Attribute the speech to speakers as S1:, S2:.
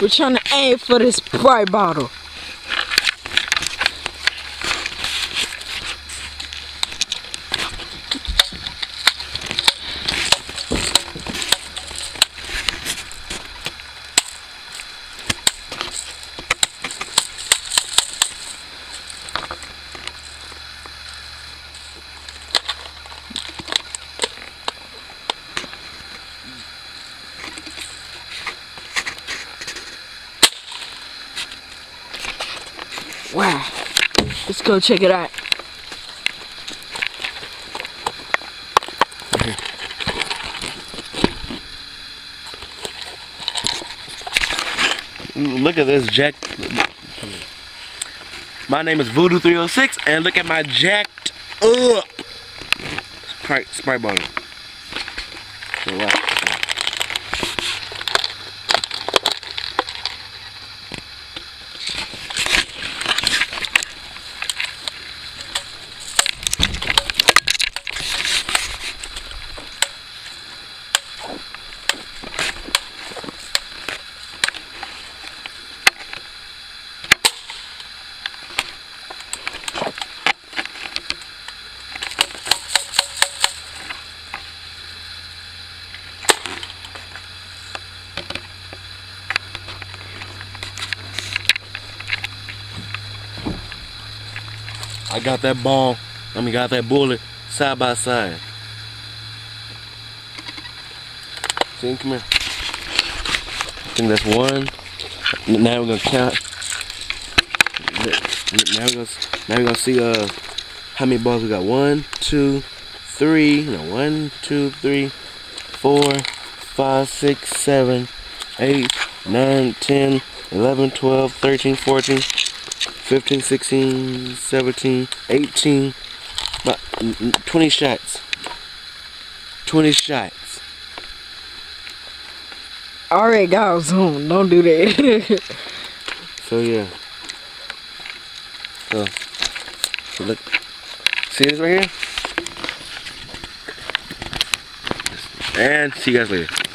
S1: We're trying to aim for this Sprite bottle. Wow. Let's go check it out.
S2: Mm, look at this jack. My name is Voodoo 306 and look at my jacked up Sprite, Sprite bottle. So, wow. I got that ball. I mean, got that bullet side by side. See, come here. I think that's one. Now we're gonna count. Now we're gonna now we're gonna see uh how many balls we got. One, two, three. No, one, two, three, four, five, six, seven, eight, nine, ten, eleven, twelve, thirteen, fourteen. 15, 16, 17, 18, about 20 shots. 20 shots.
S1: Alright, guys, don't do that.
S2: So yeah. So, so look. See this right here? And see you guys later.